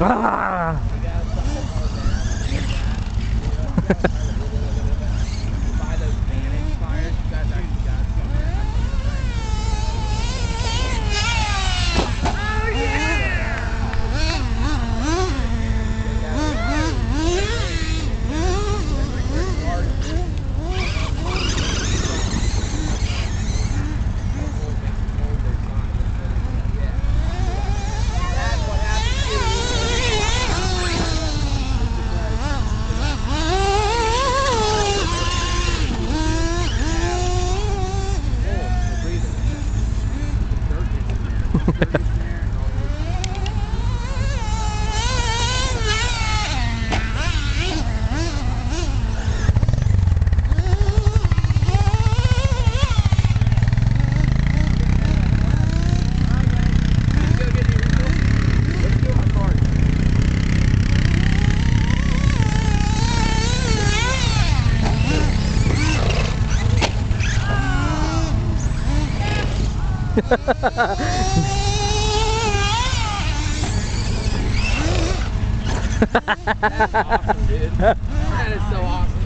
와! 아! What happens to That's awesome, dude. That is so awesome.